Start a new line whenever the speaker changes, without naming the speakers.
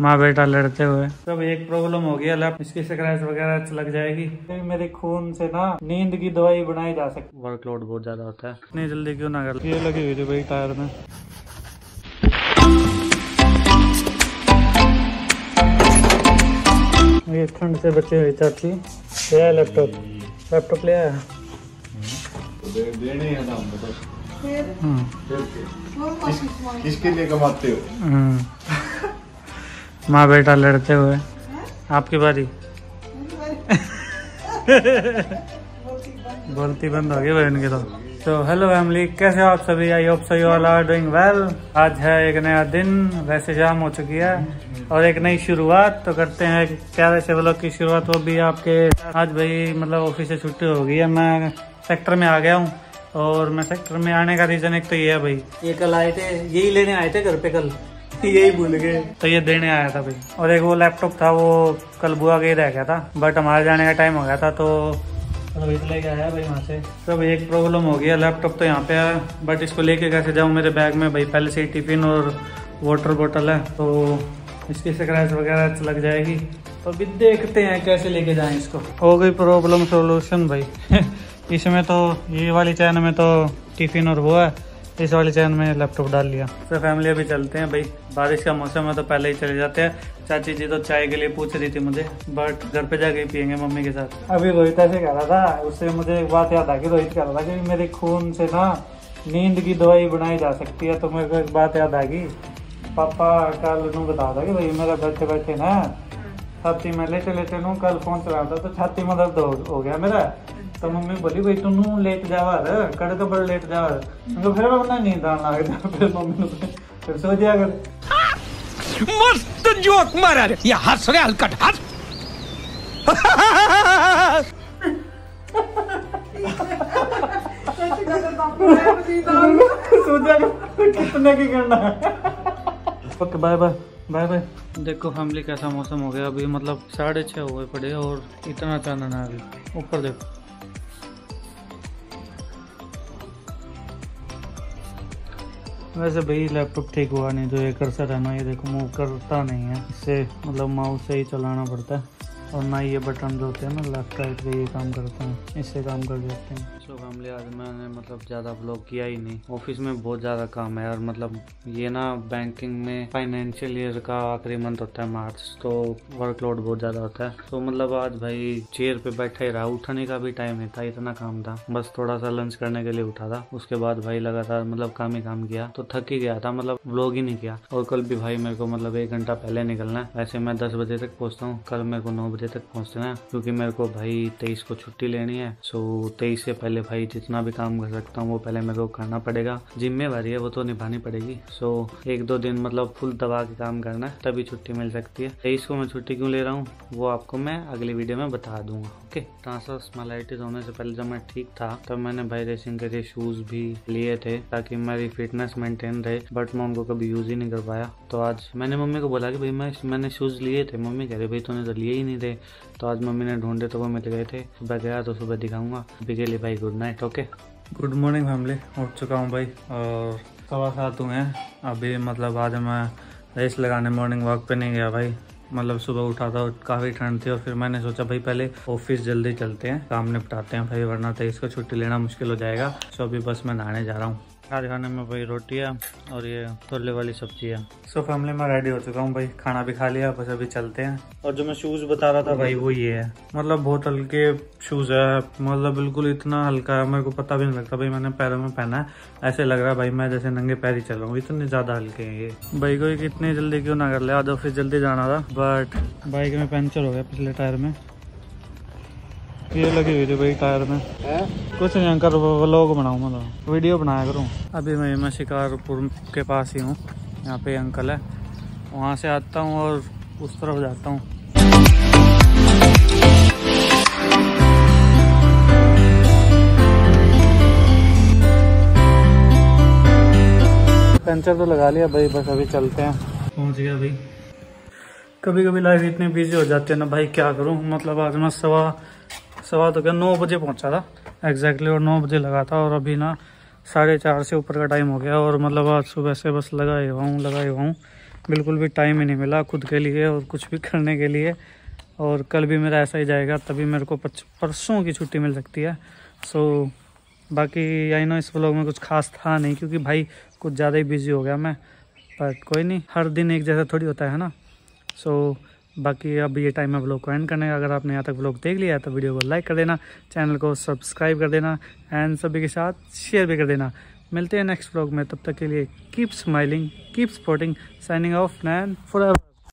माँ बेटा लड़ते हुए। सब एक प्रॉब्लम हो गया लैप इसकी स्क्रैच वगैरह लग जाएगी। मेरे खून से ना नींद की दवाई बनाई जा सकती वर्कलोड बहुत ज़्यादा होता है। इतनी जल्दी क्यों ना कर ये लगी हुई थी भाई टायर में। ये ठंड से बचे हुए चाची। ले आया लैपटॉप लैपटॉप ले आया।
देने हैं। ना हमको तो
हम्म,
किस, किसके लिए कमाते हो?
हम्म। माँ बेटा लड़ते हुए। आपकी बारी। बोलती बंद हो गई भाई उनकी तो। तो हेलो फैमिली कैसे हो आप सभी? I hope so you all are doing well आज है एक नया दिन। वैसे शाम हो चुकी है और एक नई शुरुआत। तो करते हैं क्या वैसे से व्लॉग की शुरुआत। वो भी आपके आज भाई मतलब ऑफ़िस से छुट्टी हो गई है। मैं सेक्टर में आ गया हूँ और मैं सेक्टर में आने का रीजन एक तो ये है भाई। ये कल आए थे। यही लेने आए थे घर पे कल। यही भूल गए। तो ये देने आया था भाई। और एक वो लैपटॉप था, वो कल बुआ के रह गया था बट हमारे जाने का टाइम हो गया था तो लेके आया भाई वहाँ से। सब एक प्रॉब्लम हो गया लैपटॉप तो यहाँ पे है बट इसको लेके कैसे जाऊँ मेरे बैग में? भाई पहले से ही टिफ़िन और वाटर बोतल है तो इसकी स्क्रैच वगैरह लग जाएगी। तो अभी देखते हैं कैसे लेके जाएँ इसको। हो गई प्रॉब्लम सोल्यूशन भाई। इसमें तो ये वाली चैन में तो टिफ़िन और वो है। इस वाली चैन में लैपटॉप डाल लिया। तो फैमिली अभी चलते हैं। भाई बारिश का मौसम है तो पहले ही चले जाते हैं। चाची जी तो चाय के लिए पूछ रही थी मुझे बट घर पे जाके ही पियेंगे मम्मी के साथ। अभी रोहित ऐसे कह रहा था उससे मुझे एक बात याद आ गई। रोहित कह रहा था कि मेरे खून से ना नींद की दवाई बनाई जा सकती है। तो मेरे को एक बात याद आ गई। पापा कल नू बता था कि भाई मेरा बैठे बैठे ना छाती में लेटे लेटे नू कल फ़ोन चला था तो छाती में दर्द हो गया मेरा। तो मम्मी बोली भाई तू नू लेट जावा रे कड़क बड़ लेट जावा तो फिर मैं नींद आने लग गया फिर मम्मी ने फिर सो जाया कर
मस्त जोक मारा रे या हंस रे हलकट हंस
सो जाया कितने की करना okay bye bye bye bye देखो फैमिली कैसा मौसम हो गया। अभी मतलब साढ़े छः हुए पड़े और इतना चांदन है अभी ऊपर देखो। वैसे भाई लैपटॉप ठीक हुआ नहीं तो ये कर्सर है ना ये देखो मूव करता नहीं है। इससे मतलब माउस से ही चलाना पड़ता है। और ना ये बटन जो होते हैं ना लेफ़्ट राइट पे ये काम करते हैं, इससे काम कर देते हैं। सो फैमिली, आज मैंने मतलब ज़्यादा ब्लॉग किया ही नहीं। ऑफ़िस में बहुत ज़्यादा काम है और मतलब ये ना बैंकिंग में फाइनेंशियल ईयर का आखिरी मंथ होता है मार्च तो वर्कलोड बहुत ज़्यादा होता है। तो मतलब आज भाई चेयर पे बैठा ही रहा, उठने का भी टाइम नहीं था, इतना काम था। बस थोड़ा सा लंच करने के लिए उठा था, उसके बाद भाई लगातार मतलब काम ही काम किया तो थक ही गया था मतलब ब्लॉग ही नहीं किया। और कल भी भाई मेरे को मतलब एक घंटा पहले निकलना है वैसे मैं दस बजे तक पहुँचता हूँ, कल मेरे को नौ बजे तक पहुँचना है, क्योंकि मेरे को भाई तेईस को छुट्टी लेनी है। सो तेईस से पहले भाई जितना भी काम कर सकता हूँ, वो पहले मेरे को करना पड़ेगा। जिम्मेवारी है, वो तो निभानी पड़ेगी। सो एक दो दिन मतलब फुल दबा के काम करना है, तभी छुट्टी मिल सकती है। तेईस को मैं छुट्टी क्यों ले रहा हूँ, वो आपको मैं अगली वीडियो में बता दूँगा ओके ट्रांसफ़र स्मलाइटिस होने से पहले जब मैं ठीक था, तब मैंने भाई रेसिंग के शूज़ भी लिए थे, ताकि मेरी फिटनेस मेंटेन रहे बट मैं उनको कभी यूज़ ही नहीं कर पाया। तो आज मैंने मम्मी को बोला कि भाई मैं, मैंने शूज़ लिए थे, मम्मी कह रही, भाई तूने तो लिए ही नहीं थे। तो आज मम्मी ने ढूंढे तो वो मिल गए थे। सुबह गया तो सुबह दिखाऊँगा। अभी के लिए भाई good night okay good morning family उठ चुका हूँ भाई। और सवा सात हुए हैं। अभी मतलब आज मैं रेस लगाने मॉर्निंग वॉक पे नहीं गया भाई। मतलब सुबह उठा था, काफ़ी ठंड थी और फिर मैंने सोचा, भाई पहले ऑफ़िस जल्दी चलते हैं, काम निपटाते हैं भाई, वरना तो इसको छुट्टी लेना मुश्किल हो जाएगा। सो अभी बस मैं नहाने जा रहा हूँ। आज खाने में भाई रोटी है और ये छोले वाली सब्ज़ी है सो फैमिली में रेडी हो चुका हूँ भाई। खाना भी खा लिया बस अभी चलते हैं। और जो मैं शूज़ बता रहा था भाई वो ये है। मतलब बहुत हल्के शूज़ है। मतलब बिल्कुल इतना हल्का है। मेरे को पता भी नहीं लगता भाई मैंने पैरों में पहना है। ऐसे लग रहा है भाई मैं जैसे नंगे पैर ही चल रहा हूँ। इतने ज़्यादा हल्के हैं ये। भाई को इतनी जल्दी क्यों ना कर लिया आज ऑफ़िस जल्दी जाना था बट बाइक में पंचर हो गया पिछले टायर में। ये लगी हुई थी भाई टायर में। है? कुछ नहीं अंकर व्लॉग बनाऊँ मतलब वीडियो बनाया करूँ। अभी मैं मैं शिकारपुर के पास ही हूँ। यहाँ पे अंकल है। वहाँ से आता हूँ और उस तरफ़ जाता हूँ। पंचर तो लगा लिया भाई बस अभी चलते हैं। पहुँच गया भाई। कभी कभी लाइफ इतनी बिज़ी हो जाती है ना भाई क्या करूँ? मतलब आज मैं सवा सवा तो क्या नौ बजे पहुँचा था। एग्जैक्टली और नौ बजे लगा था और अभी ना साढ़े चार से ऊपर का टाइम हो गया और मतलब आज सुबह से बस लगा ही हुआ हूँ लगा ही हुआ हूँ। बिल्कुल भी टाइम ही नहीं मिला खुद के लिए और कुछ भी करने के लिए। और कल भी मेरा ऐसा ही जाएगा तभी मेरे को परसों की छुट्टी मिल सकती है। सो बाकी आई नो इस व्लॉग में कुछ खास था नहीं क्योंकि भाई कुछ ज़्यादा ही बिज़ी हो गया मैं। बट कोई नहीं हर दिन एक जैसा थोड़ी होता है ना। सो so, बाकी अब ये टाइम है ब्लॉग को एंड करने का। अगर आपने यहाँ तक ब्लॉग देख लिया है तो वीडियो को लाइक कर देना चैनल को सब्सक्राइब कर देना एंड सभी के साथ शेयर भी कर देना। मिलते हैं नेक्स्ट ब्लॉग में। तब तक के लिए keep smiling keep supporting signing off nine for